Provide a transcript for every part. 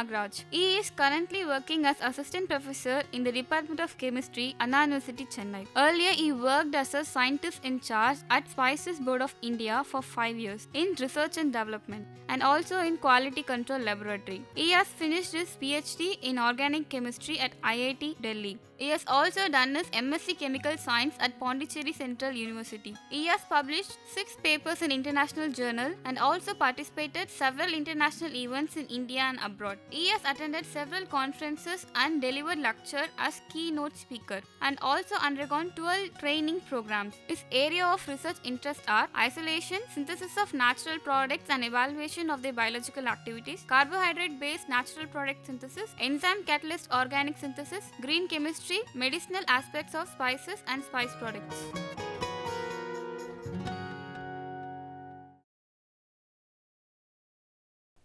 Nagraj. He is currently working as assistant professor in the Department of Chemistry, Anna University, Chennai. Earlier, he worked as a scientist in charge at Spices Board of India for five years in research and development and also in quality control laboratory. He has finished his PhD in organic chemistry at IIT Delhi. He has also done his MSc Chemical Science at Pondicherry Central University. He has published six papers in international journal and also participated several international events in India and abroad. He has attended several conferences and delivered lecture as keynote speaker and also undergone 12 training programs. His area of research interests are isolation, synthesis of natural products and evaluation of their biological activities, carbohydrate based natural product synthesis, enzyme catalyst organic synthesis, green chemistry, medicinal aspects of spices and spice products.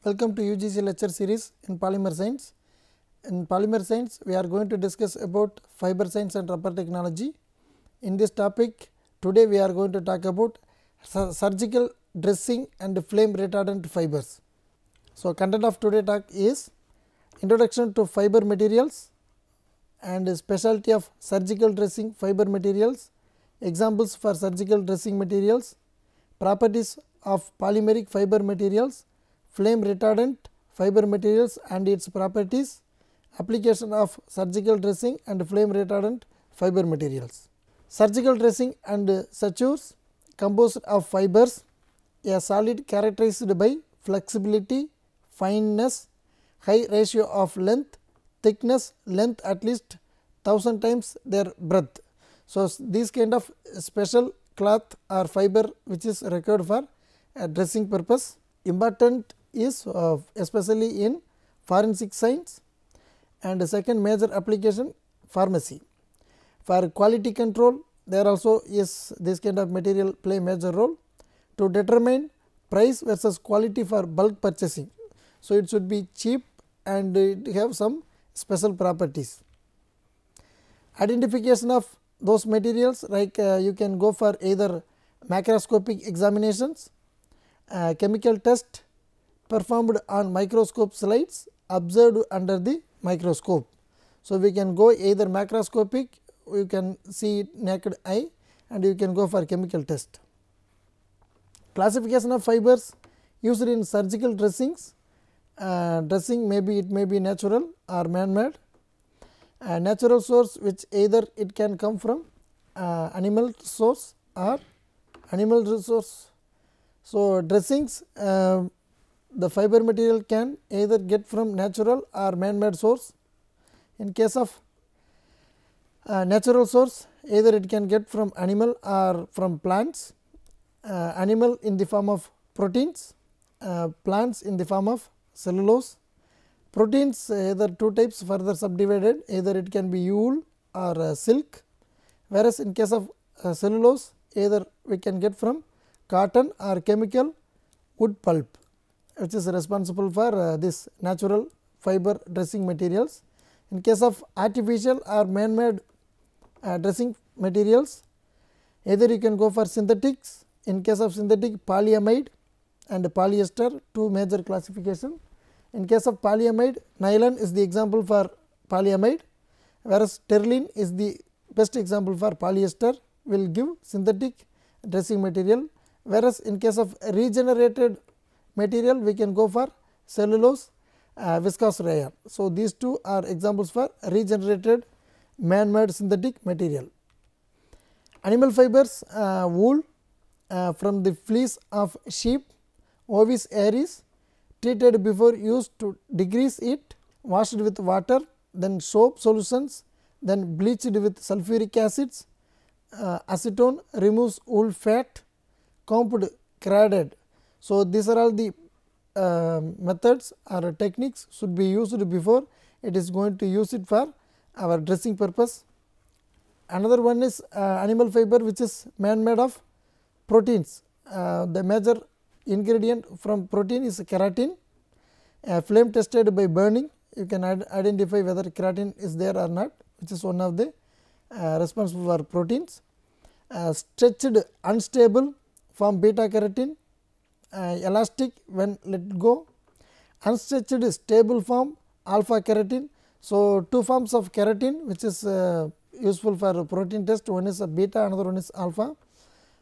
Welcome to UGC lecture series in polymer science. In polymer science, we are going to discuss about fiber science and rubber technology. In this topic, today we are going to talk about surgical dressing and flame retardant fibers. So, content of today talk is introduction to fiber materials and specialty of surgical dressing fiber materials, examples for surgical dressing materials, properties of polymeric fiber materials, flame retardant fiber materials and its properties, application of surgical dressing and flame retardant fiber materials. Surgical dressing and sutures composed of fibers, a solid characterized by flexibility, fineness, high ratio of length, thickness, length at least 1000 times their breadth. So, these kind of special cloth or fiber which is required for uh, dressing purpose. Important is uh, especially in forensic science and the second major application pharmacy. For quality control there also is this kind of material play major role to determine price versus quality for bulk purchasing. So, it should be cheap and it have some special properties. Identification of those materials like uh, you can go for either macroscopic examinations, uh, chemical test performed on microscope slides observed under the microscope. So, we can go either macroscopic you can see naked eye and you can go for chemical test. Classification of fibers used in surgical dressings, uh, dressing may be it may be natural or man made. Uh, natural source which either it can come from uh, animal source or animal resource. So, dressings uh, the fiber material can either get from natural or man made source. In case of uh, natural source either it can get from animal or from plants, animal in the form of proteins, plants in the form of cellulose. Proteins either two types further subdivided either it can be wool or uh, silk, whereas in case of uh, cellulose either we can get from cotton or chemical wood pulp which is responsible for uh, this natural fiber dressing materials. In case of artificial or man made uh, dressing materials either you can go for synthetics in case of synthetic polyamide and polyester two major classification. In case of polyamide nylon is the example for polyamide whereas terylene is the best example for polyester will give synthetic dressing material whereas in case of regenerated material we can go for cellulose uh, viscose rayon. So, these two are examples for regenerated man made synthetic material. Animal fibers uh, wool uh, from the fleece of sheep ovis aries treated before used to degrease it washed with water then soap solutions then bleached with sulfuric acids uh, acetone removes wool fat combed craded. So, these are all the uh, methods or techniques should be used before it is going to use it for our dressing purpose. Another one is uh, animal fiber which is man made of proteins. Uh, the major ingredient from protein is keratin. Uh, flame tested by burning you can identify whether keratin is there or not which is one of the uh, responsible for proteins. Uh, stretched unstable form beta keratin uh, elastic when let go unstretched stable form alpha keratin. So, two forms of keratin which is uh, useful for protein test one is beta another one is alpha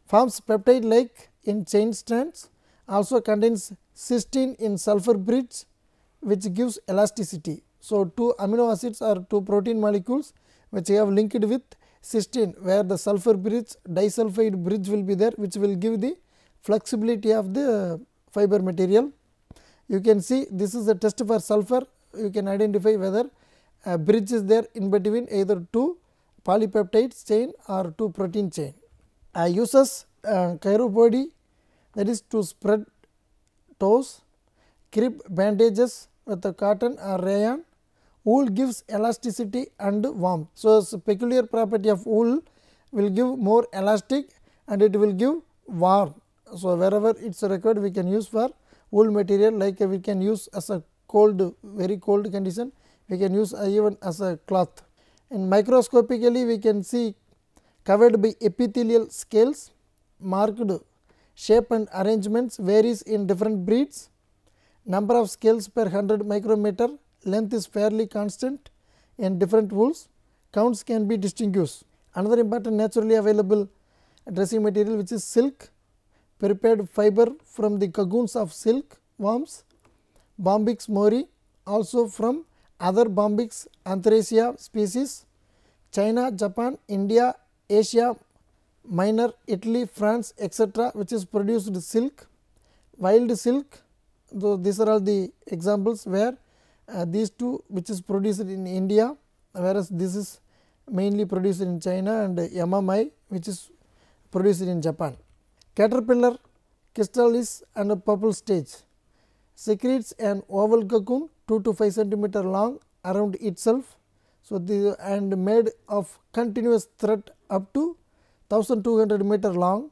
forms peptide like in chain strands also contains cysteine in sulfur bridge which gives elasticity. So, two amino acids are two protein molecules which have linked with cysteine where the sulfur bridge disulfide bridge will be there which will give the flexibility of the fiber material. You can see this is a test for sulfur you can identify whether a bridge is there in between either two polypeptide chain or two protein chain. Uh, uses uh, chiropody that is to spread toes, crib bandages with a cotton or rayon. Wool gives elasticity and warmth. So, this peculiar property of wool will give more elastic and it will give warm. So, wherever it is required we can use for wool material like we can use as a cold very cold condition we can use uh, even as a cloth. And microscopically we can see covered by epithelial scales marked shape and arrangements varies in different breeds. Number of scales per 100 micrometer. Length is fairly constant in different wools. Counts can be distinguished. Another important naturally available dressing material which is silk. Prepared fiber from the cocoons of silk worms. Bombyx mori also from other Bombyx antheracea species. China, Japan, India, Asia Minor, Italy, France etc., which is produced silk, wild silk So, these are all the examples where uh, these two which is produced in India whereas this is mainly produced in China and Yamamai which is produced in Japan. Caterpillar chrysalis and a pupal stage secretes an oval cocoon 2 to 5 centimeter long around itself. So, the and made of continuous thread up to 1200 meter long.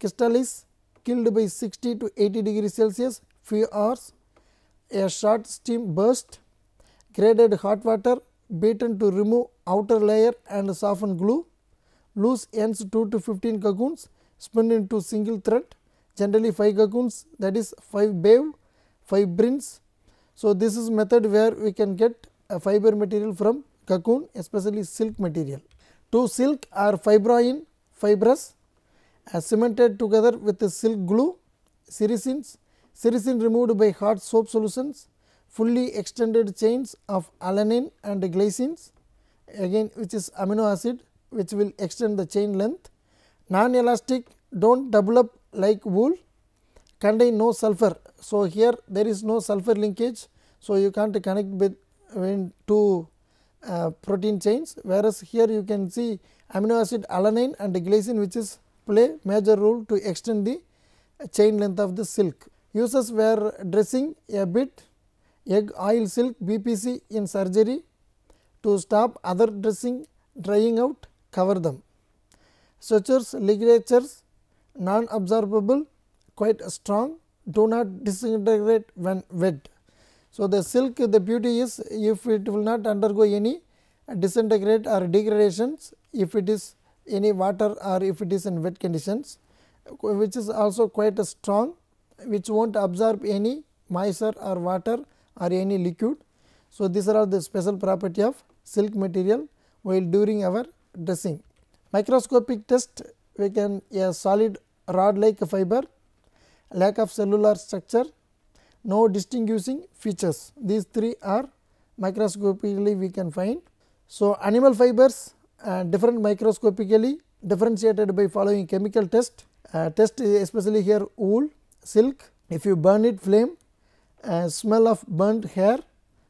Crystal is killed by 60 to 80 degree Celsius few hours. A short steam burst, graded hot water beaten to remove outer layer and soften glue. Loose ends 2 to 15 cocoons spun into single thread generally 5 cocoons that is 5 bave 5 brins. So, this is method where we can get a fiber material from cocoon especially silk material. Two silk are fibroin fibrous are cemented together with the silk glue sericins, sericin removed by hot soap solutions, fully extended chains of alanine and glycines again which is amino acid which will extend the chain length. Non-elastic do not double up like wool contain no sulfur. So, here there is no sulfur linkage. So, you can't connect with when two uh, protein chains whereas here you can see amino acid alanine and glycine which is play major role to extend the chain length of the silk. Uses were dressing a bit egg oil silk BPC in surgery to stop other dressing drying out cover them. Sutures ligatures non absorbable quite strong do not disintegrate when wet. So, the silk the beauty is if it will not undergo any disintegrate or degradations if it is any water or if it is in wet conditions which is also quite a strong which will not absorb any moisture or water or any liquid. So, these are all the special property of silk material while during our dressing. Microscopic test we can a solid rod like fiber, lack of cellular structure, no distinguishing features. These three are microscopically we can find. So, animal fibers uh, different microscopically differentiated by following chemical test. Uh, test especially here wool, silk. If you burn it flame, uh, smell of burnt hair,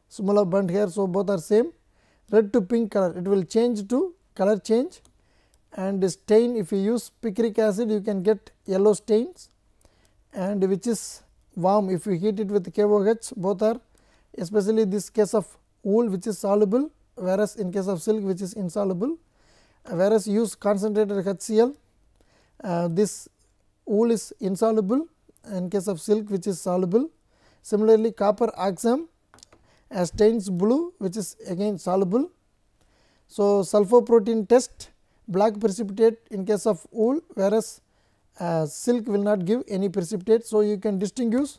smell of burnt hair. So, both are same. Red to pink color, it will change to color change and stain if you use picric acid you can get yellow stains and which is warm if you heat it with KOH both are especially this case of wool which is soluble whereas in case of silk which is insoluble whereas use concentrated HCl uh, this wool is insoluble in case of silk which is soluble. Similarly, copper oxime as stains blue which is again soluble. So, sulfoprotein test black precipitate in case of wool whereas uh, silk will not give any precipitate. So, you can distinguish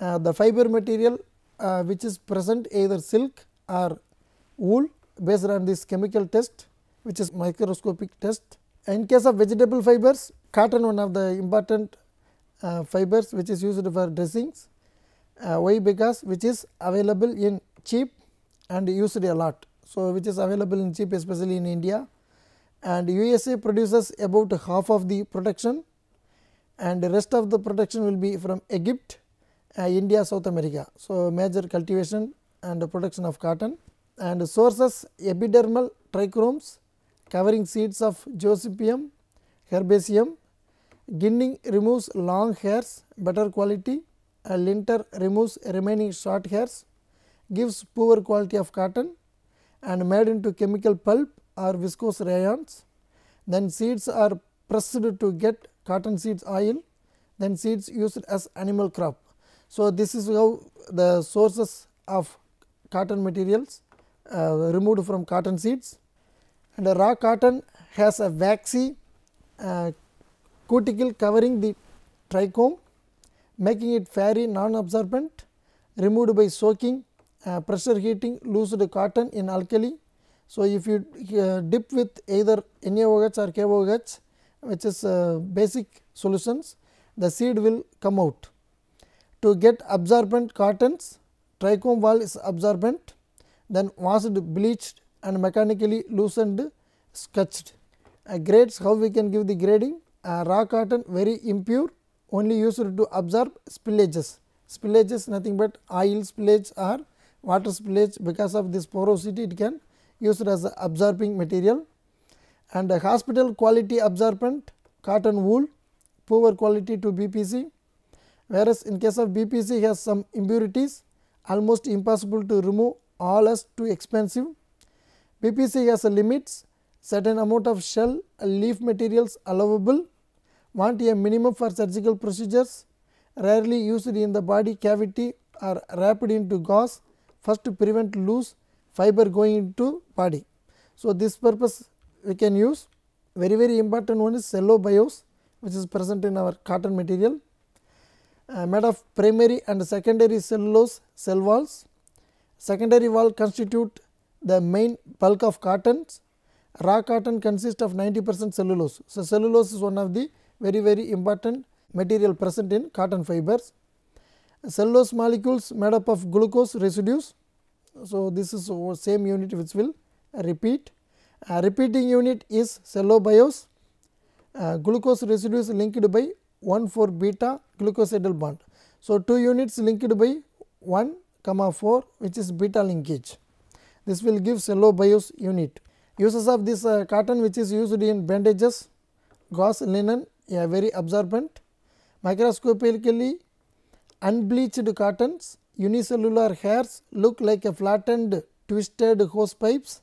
uh, the fiber material uh, which is present either silk or wool based on this chemical test which is microscopic test. In case of vegetable fibers cotton one of the important uh, fibers which is used for dressings uh, why because which is available in cheap and used a lot. So, which is available in cheap especially in India and USA produces about half of the production and the rest of the production will be from Egypt, uh, India, South America. So, major cultivation and production of cotton and sources epidermal trichomes covering seeds of Gossypium herbaceum. Ginning removes long hairs better quality, a linter removes remaining short hairs, gives poor quality of cotton and made into chemical pulp or viscose rayons. Then seeds are pressed to get cotton seeds oil, then seeds used as animal crop. So, this is how the sources of cotton materials uh, removed from cotton seeds and the raw cotton has a waxy uh, cuticle covering the trichome making it very non-absorbent removed by soaking uh, pressure heating loosed cotton in alkali. So, if you uh, dip with either NaOH or KOH which is uh, basic solutions the seed will come out. To get absorbent cottons trichome wall is absorbent then washed bleached and mechanically loosened sketched. Uh, grades how we can give the grading uh, raw cotton very impure only used to absorb spillages. Spillages nothing but oil spillage or water spillage because of this porosity it can used as absorbing material and a hospital quality absorbent cotton wool poor quality to BPC whereas in case of BPC has some impurities almost impossible to remove all as too expensive. BPC has a limits certain amount of shell leaf materials allowable want a minimum for surgical procedures rarely used in the body cavity or wrapped into gauze first to prevent loose fiber going into body. So, this purpose we can use very very important one is cellobiose which is present in our cotton material uh, made of primary and secondary cellulose cell walls. Secondary wall constitute the main bulk of cottons raw cotton consists of 90 percent cellulose. So, cellulose is one of the very very important material present in cotton fibers. Cellulose molecules made up of glucose residues. So, this is same unit which will repeat. A repeating unit is cellobiose. Uh, glucose residues linked by 1 4 beta glucosidyl bond. So, 2 units linked by 1 comma 4 which is beta linkage. This will give cellobiose unit. Uses of this uh, cotton which is used in bandages, gauze, linen, a very absorbent. Microscopically unbleached cottons, unicellular hairs look like a flattened twisted hose pipes.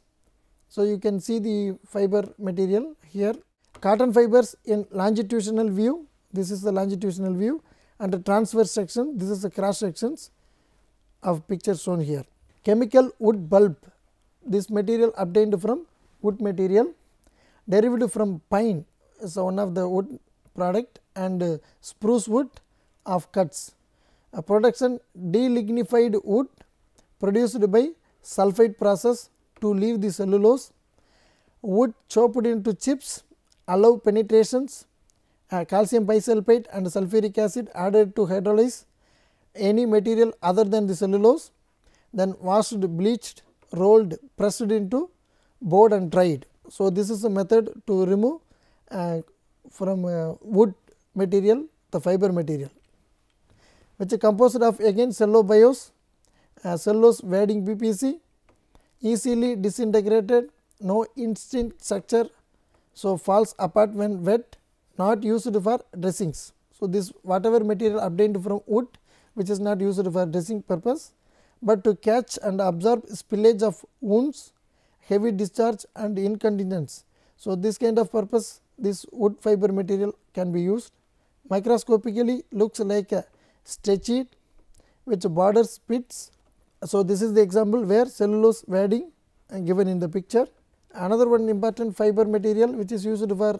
So, you can see the fiber material here. Cotton fibers in longitudinal view, this is the longitudinal view and the transverse section, this is the cross sections of picture shown here. Chemical wood pulp, this material obtained from wood material derived from pine is one of the wood product and spruce wood of cuts. A production delignified wood produced by sulphide process to leave the cellulose, wood chopped into chips allow penetrations, uh, calcium bisulfite and sulfuric acid added to hydrolyze any material other than the cellulose, then washed, bleached, rolled, pressed into board and dried. So, this is a method to remove uh, from uh, wood material the fiber material which is composed of again cellobiose, uh, cellulose wadding BPC easily disintegrated no instinct structure. So, falls apart when wet not used for dressings. So, this whatever material obtained from wood which is not used for dressing purpose, but to catch and absorb spillage of wounds heavy discharge and incontinence. So, this kind of purpose this wood fiber material can be used. Microscopically looks like a stretched which borders pits. So, this is the example where cellulose wadding given in the picture. Another one important fiber material which is used for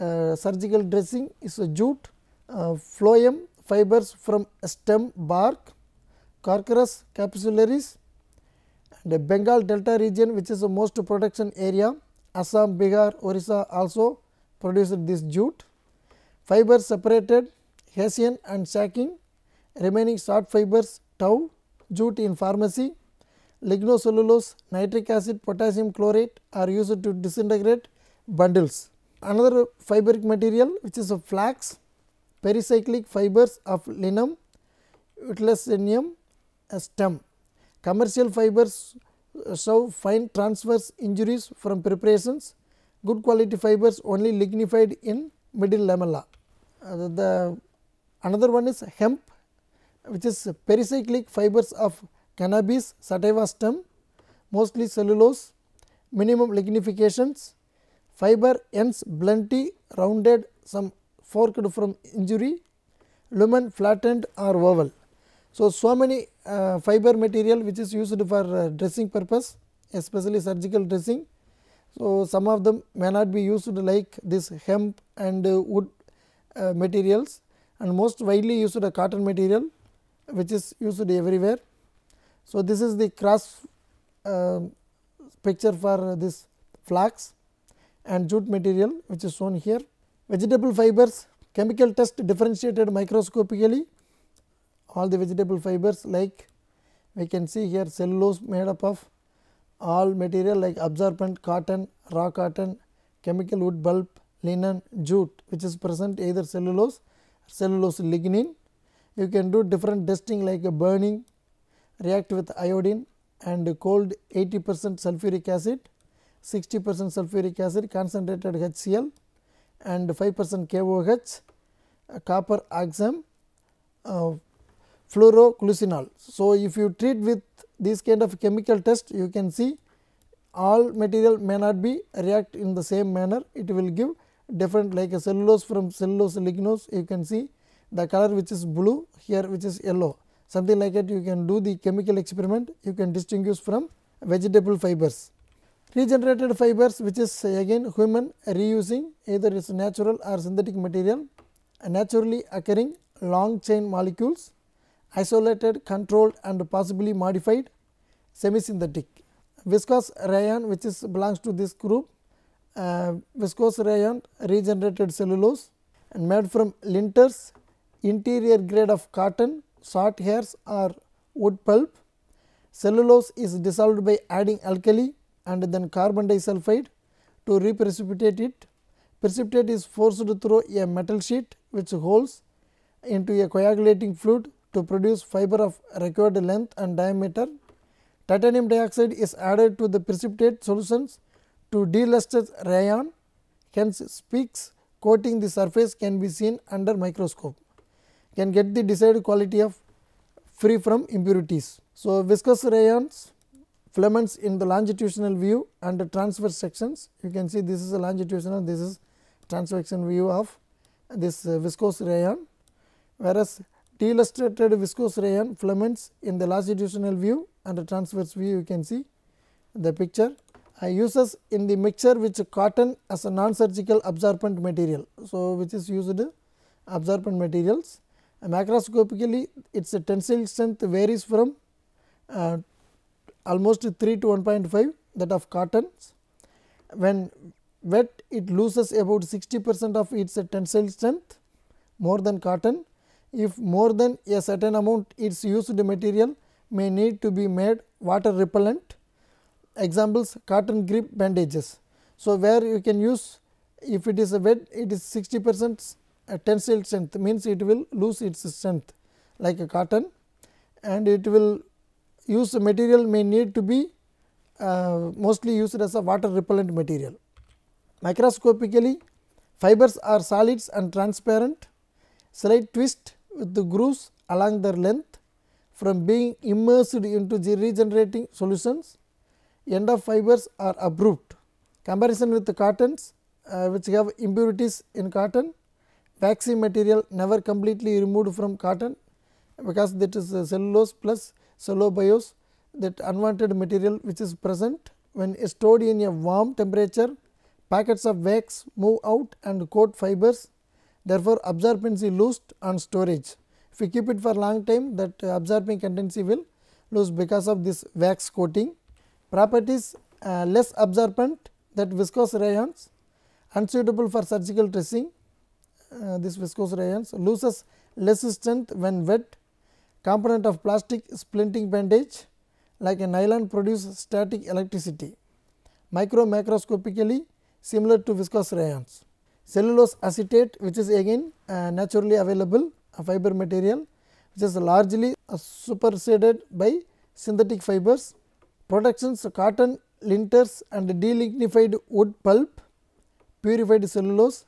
uh, surgical dressing is a jute. Uh, phloem fibers from stem bark, Corchorus capsularis and Bengal delta region which is the most production area Assam, Bihar, Orissa also produced this jute. Fibers separated hessian and sacking remaining short fibers tow, jute in pharmacy, lignocellulose, nitric acid, potassium chlorate are used to disintegrate bundles. Another fiberic material which is a flax, pericyclic fibers of linum, usitatissimum stem. Commercial fibers show fine transverse injuries from preparations, good quality fibers only lignified in middle lamella. Uh, the another one is hemp which is pericyclic fibers of cannabis sativa stem, mostly cellulose, minimum lignifications, fiber ends blunty, rounded, some forked from injury, lumen flattened or oval. So, so many uh, fiber material which is used for uh, dressing purpose especially surgical dressing. So, some of them may not be used like this hemp and uh, wood materials and most widely used a cotton material which is used everywhere. So, this is the cross uh, picture for this flax and jute material which is shown here. Vegetable fibers chemical test differentiated microscopically all the vegetable fibers like we can see here cellulose made up of all material like absorbent cotton, raw cotton, chemical wood pulp, linen, jute which is present either cellulose, cellulose lignin you can do different testing like a burning, react with iodine and cold 80 percent sulfuric acid, 60 percent sulfuric acid concentrated HCl and 5 percent KOH, uh, copper oxime, uh, phloroglucinol. So, if you treat with this kind of chemical test you can see all material may not be react in the same manner it will give different like a cellulose from cellulose lignose you can see the color which is blue here which is yellow something like that you can do the chemical experiment you can distinguish from vegetable fibers. Regenerated fibers which is again human reusing either is natural or synthetic material naturally occurring long chain molecules isolated controlled and possibly modified semi synthetic. Viscose rayon which is belongs to this group uh, viscose rayon regenerated cellulose and made from linters interior grade of cotton, short hairs or wood pulp. Cellulose is dissolved by adding alkali and then carbon disulfide to reprecipitate it. Precipitate is forced through a metal sheet which holds into a coagulating fluid to produce fiber of required length and diameter. Titanium dioxide is added to the precipitate solutions to deluster rayon, hence speaks coating the surface can be seen under microscope can get the desired quality of free from impurities. So, viscose rayons filaments in the longitudinal view and the transverse sections you can see this is a longitudinal this is transverse view of this uh, viscose rayon whereas delustrated viscose rayon filaments in the longitudinal view and the transverse view you can see the picture I uses in the mixture which cotton as a non surgical absorbent material. So, which is used absorbent materials macroscopically its tensile strength varies from uh, almost 3 to 1.5 that of cotton. When wet it loses about 60 percent of its tensile strength more than cotton. If more than a certain amount its used material may need to be made water repellent. Examples cotton grip bandages. So, where you can use if it is a wet it is 60 percent tensile strength means it will lose its strength like a cotton and it will use material may need to be uh, mostly used as a water repellent material. Microscopically fibers are solids and transparent slight twist with the grooves along their length from being immersed into the regenerating solutions end of fibers are abrupt. Comparison with the cottons uh, which have impurities in cotton waxy material never completely removed from cotton because that is cellulose plus cellobiose that unwanted material which is present when stored in a warm temperature packets of wax move out and coat fibers therefore absorbency lost on storage If we keep it for long time that absorbing tendency will lose because of this wax coating. Properties uh, less absorbent that viscose rayons unsuitable for surgical dressing uh, this viscose rayons loses less strength when wet component of plastic splinting bandage like a nylon produce static electricity micro macroscopically similar to viscose rayons. Cellulose acetate which is again uh, naturally available a fiber material which is largely uh, superseded by synthetic fibers. Protections cotton linters and delignified wood pulp, purified cellulose,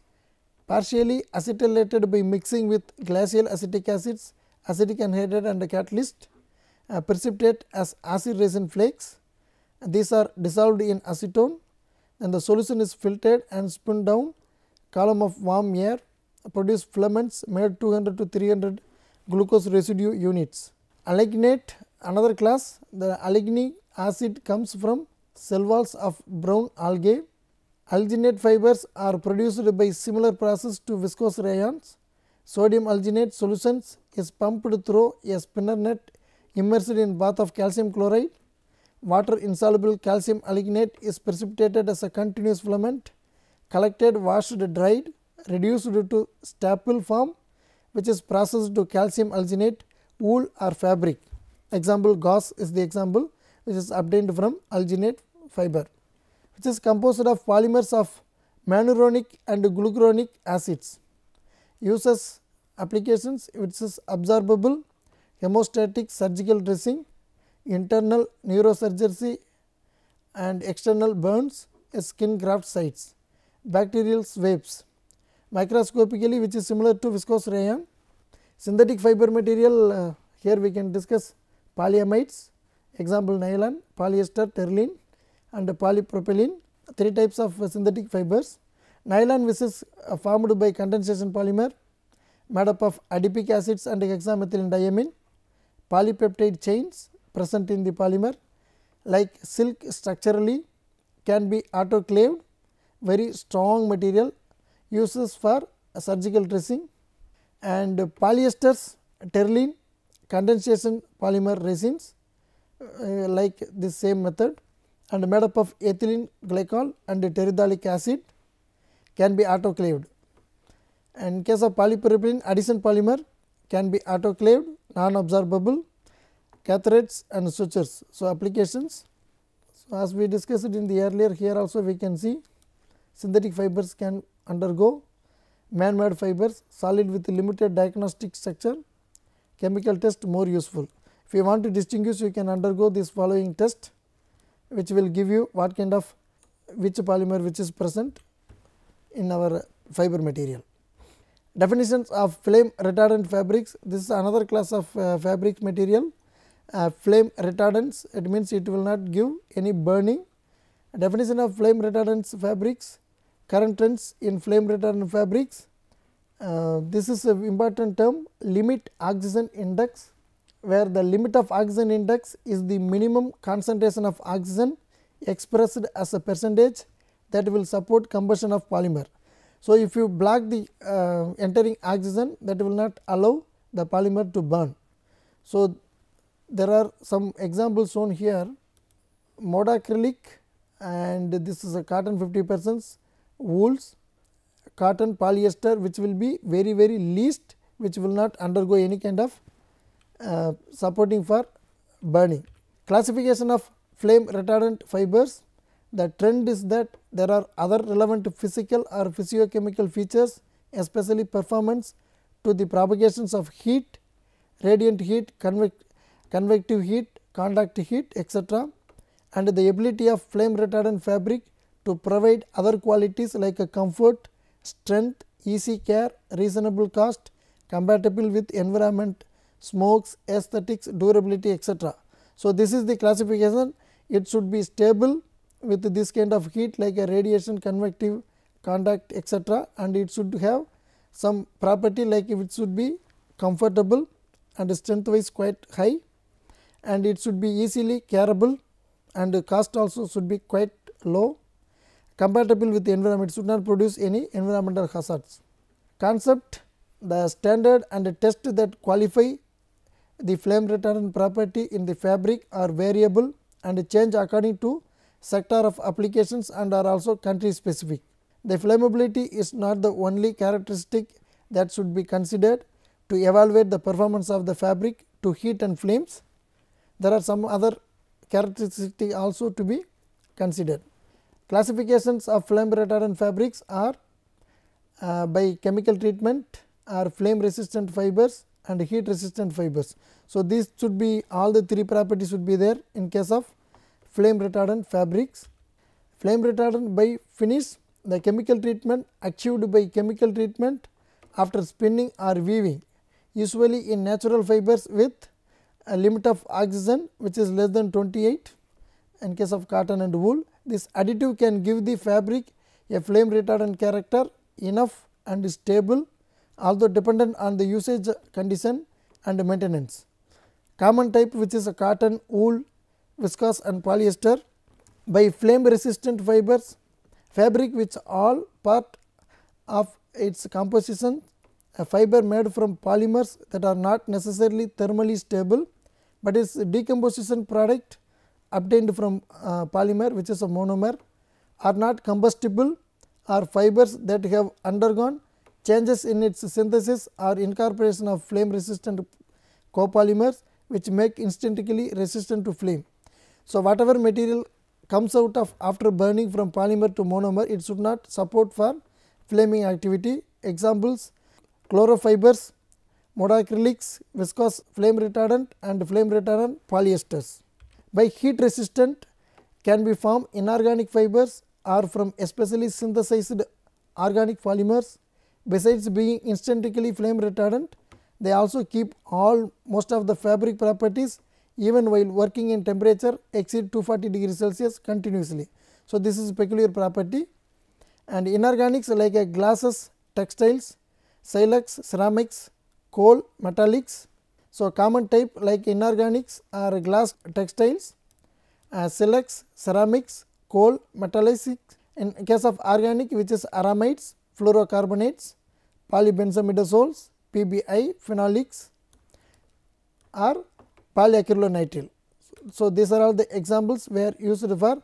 partially acetylated by mixing with glacial acetic acids, acetic anhydride and a catalyst, uh, precipitate as acid resin flakes. These are dissolved in acetone and the solution is filtered and spun down column of warm air produce filaments made 200 to 300 glucose residue units. Alginate another class the alginic acid comes from cell walls of brown algae. Alginate fibers are produced by similar process to viscose rayons. Sodium alginate solutions is pumped through a spinneret immersed in bath of calcium chloride. Water insoluble calcium alginate is precipitated as a continuous filament, collected, washed, dried, reduced to staple form which is processed to calcium alginate, wool or fabric. Example gauze is the example which is obtained from alginate fiber which is composed of polymers of mannuronic and glucuronic acids. Uses applications which is absorbable hemostatic surgical dressing, internal neurosurgery and external burns, skin graft sites, bacterial swabs, microscopically which is similar to viscose rayon. Synthetic fiber material uh, here we can discuss polyamides example nylon, polyester, terylene and polypropylene three types of synthetic fibers. Nylon which is uh, formed by condensation polymer made up of adipic acids and hexamethylene diamine, polypeptide chains present in the polymer like silk structurally can be autoclaved. Very strong material uses for surgical dressing. And polyesters terylene condensation polymer resins uh, like this same method and made up of ethylene glycol and terephthalic acid can be autoclaved. And in case of polypropylene addition polymer can be autoclaved non absorbable catheters and sutures. So, applications so as we discussed in the earlier here also we can see synthetic fibers can undergo man made fibers solid with limited diagnostic structure chemical test more useful. If you want to distinguish you can undergo this following test which will give you what kind of which polymer which is present in our fiber material. Definitions of flame retardant fabrics this is another class of uh, fabric material uh, flame retardants it means it will not give any burning. Definition of flame retardants fabrics current trends in flame retardant fabrics uh, this is an important term limit oxygen index where the limit of oxygen index is the minimum concentration of oxygen expressed as a percentage that will support combustion of polymer. So, if you block the uh, entering oxygen that will not allow the polymer to burn. So, there are some examples shown here modacrylic and this is a cotton 50 percent wools cotton polyester which will be very very least which will not undergo any kind of Uh, supporting for burning. Classification of flame retardant fibers the trend is that there are other relevant physical or physiochemical features especially performance to the propagations of heat, radiant heat, convec convective heat, contact heat etc. and the ability of flame retardant fabric to provide other qualities like a comfort, strength, easy care, reasonable cost, compatible with environment, smokes, aesthetics, durability etc. So, this is the classification it should be stable with this kind of heat like a radiation, convective, conduct etc. and it should have some property like if it should be comfortable and strength wise quite high and it should be easily carable and cost also should be quite low compatible with the environment should not produce any environmental hazards. Concept the standard and the test that qualify the flame retardant property in the fabric are variable and change according to sector of applications and are also country specific. The flammability is not the only characteristic that should be considered to evaluate the performance of the fabric to heat and flames. There are some other characteristics also to be considered. Classifications of flame retardant fabrics are uh, by chemical treatment are flame resistant fibers and heat resistant fibers. So, these should be all the three properties should be there in case of flame retardant fabrics. Flame retardant by finish the chemical treatment achieved by chemical treatment after spinning or weaving usually in natural fibers with a limit of oxygen which is less than 28 in case of cotton and wool. This additive can give the fabric a flame retardant character enough and stable although dependent on the usage condition and maintenance. Common type which is a cotton, wool, viscose and polyester by flame resistant fibers fabric which all part of its composition a fiber made from polymers that are not necessarily thermally stable, but is decomposition product obtained from uh, polymer which is a monomer are not combustible are fibers that have undergone changes in its synthesis or incorporation of flame resistant copolymers which make instantly resistant to flame. So, whatever material comes out of after burning from polymer to monomer it should not support for flaming activity. Examples chlorofibers, modacrylics, viscose flame retardant and flame retardant polyesters. By heat resistant can be formed inorganic fibers or from especially synthesized organic polymers. Besides being instantly flame retardant, they also keep all most of the fabric properties even while working in temperature exceed 240 degrees Celsius continuously. So, this is peculiar property and inorganics like a glasses, textiles, silex, ceramics, coal, metallics. So, common type like inorganics are glass textiles, uh, silex, ceramics, coal, metallics. In case of organic which is aramides, fluorocarbonates, polybenzimidazoles, PBI, phenolics or polyacrylonitrile. So, these are all the examples where used for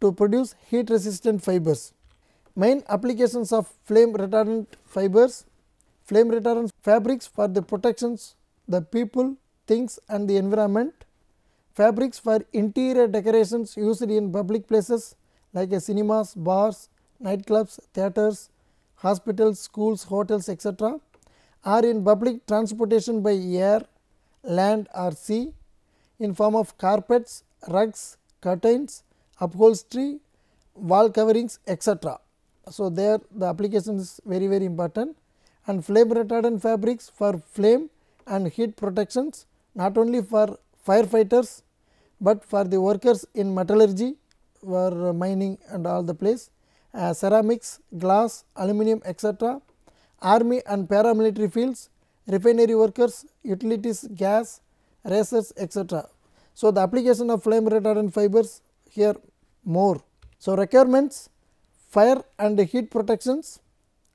to produce heat resistant fibers. Main applications of flame retardant fibers flame retardant fabrics for the protections the people, things and the environment, fabrics for interior decorations used in public places like cinemas, bars, nightclubs, theatres, hospitals, schools, hotels etc., are in public transportation by air, land or sea in form of carpets, rugs, curtains, upholstery, wall coverings etc. So, there the application is very very important and flame retardant fabrics for flame and heat protections not only for firefighters, but for the workers in metallurgy for mining and all the place uh, ceramics, glass, aluminum etc., army and paramilitary fields, refinery workers, utilities, gas, racers etc. So, the application of flame retardant fibers here more. So, requirements fire and heat protections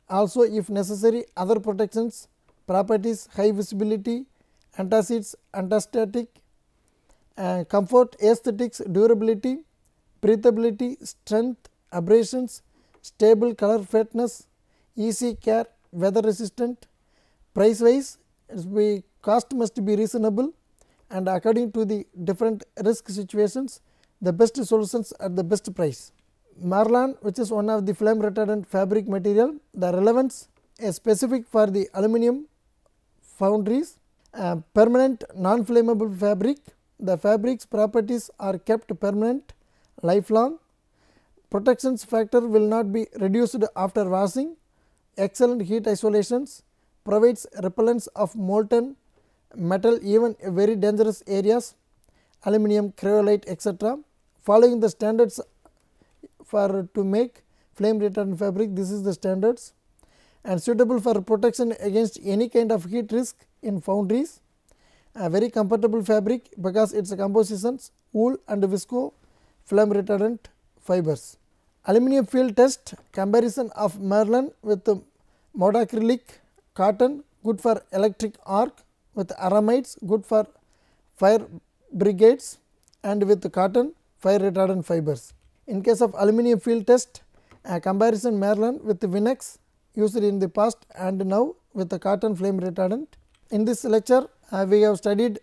also if necessary other protections properties high visibility, antacids, antistatic, uh, comfort, aesthetics, durability, breathability, strength, abrasions, stable color fastness, easy care, weather resistant, price wise be cost must be reasonable and according to the different risk situations the best solutions at the best price. Marlan which is one of the flame retardant fabric material, the relevance is specific for the aluminum foundries, uh, permanent non flammable fabric, the fabric's properties are kept permanent lifelong, protections factor will not be reduced after washing, excellent heat isolations, provides repellents of molten metal even very dangerous areas, aluminum, cryolite etc. Following the standards for to make flame retardant fabric this is the standards and suitable for protection against any kind of heat risk in foundries a very comfortable fabric because its compositions wool and visco flame retardant fibers. Aluminum field test comparison of Marlan with modacrylic, cotton, good for electric arc with aramides good for fire brigades and with cotton fire retardant fibers. In case of aluminum field test a comparison Marlan with Vinex used in the past and now with the cotton flame retardant. In this lecture uh, we have studied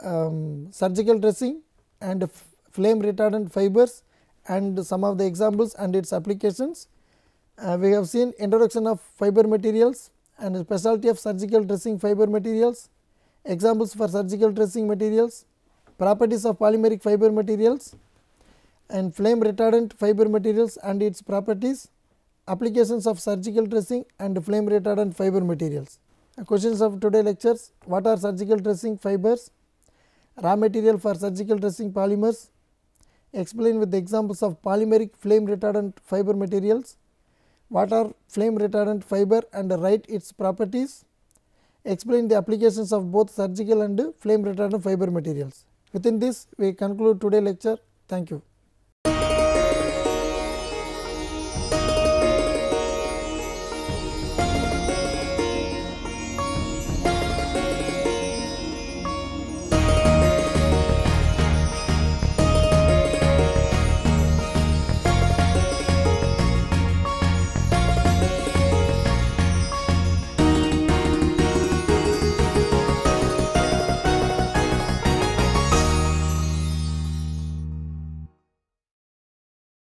um, surgical dressing and flame retardant fibers and some of the examples and its applications. Uh, we have seen introduction of fiber materials and specialty of surgical dressing fiber materials, examples for surgical dressing materials, properties of polymeric fiber materials and flame retardant fiber materials and its properties, applications of surgical dressing and flame retardant fiber materials. questions of today lectures what are surgical dressing fibers, raw material for surgical dressing polymers, explain with the examples of polymeric flame retardant fiber materials, what are flame retardant fiber and write its properties, explain the applications of both surgical and flame retardant fiber materials. Within this we conclude today lecture. Thank you.